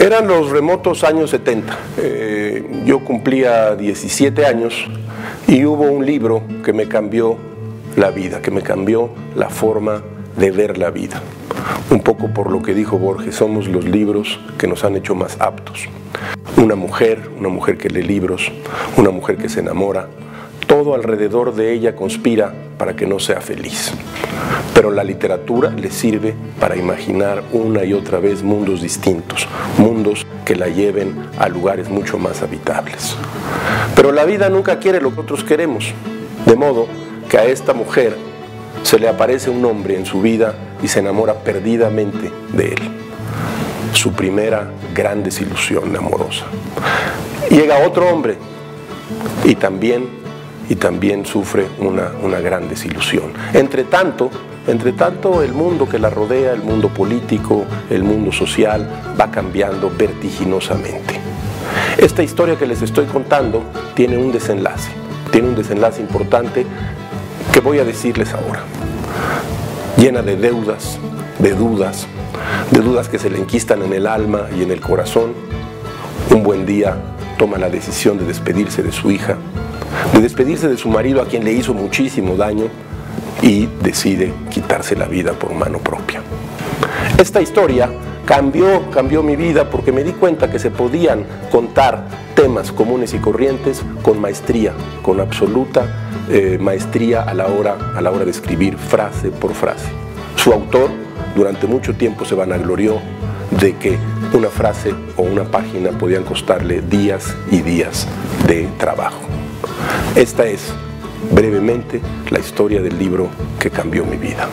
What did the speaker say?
Eran los remotos años 70. Eh, yo cumplía 17 años y hubo un libro que me cambió la vida, que me cambió la forma de ver la vida. Un poco por lo que dijo Borges, somos los libros que nos han hecho más aptos. Una mujer, una mujer que lee libros, una mujer que se enamora, todo alrededor de ella conspira para que no sea feliz. Pero la literatura le sirve para imaginar una y otra vez mundos distintos, mundos que la lleven a lugares mucho más habitables. Pero la vida nunca quiere lo que otros queremos, de modo que a esta mujer se le aparece un hombre en su vida y se enamora perdidamente de él. Su primera gran desilusión amorosa. Llega otro hombre y también, y también sufre una, una gran desilusión. Entre tanto, entre tanto, el mundo que la rodea, el mundo político, el mundo social, va cambiando vertiginosamente. Esta historia que les estoy contando tiene un desenlace, tiene un desenlace importante que voy a decirles ahora. Llena de deudas, de dudas, de dudas que se le enquistan en el alma y en el corazón, un buen día toma la decisión de despedirse de su hija, de despedirse de su marido a quien le hizo muchísimo daño y decide quitarse la vida por mano propia. Esta historia cambió, cambió mi vida porque me di cuenta que se podían contar temas comunes y corrientes con maestría, con absoluta eh, maestría a la, hora, a la hora de escribir frase por frase. Su autor durante mucho tiempo se vanaglorió de que una frase o una página podían costarle días y días de trabajo. Esta es brevemente la historia del libro que cambió mi vida.